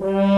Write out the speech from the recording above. mm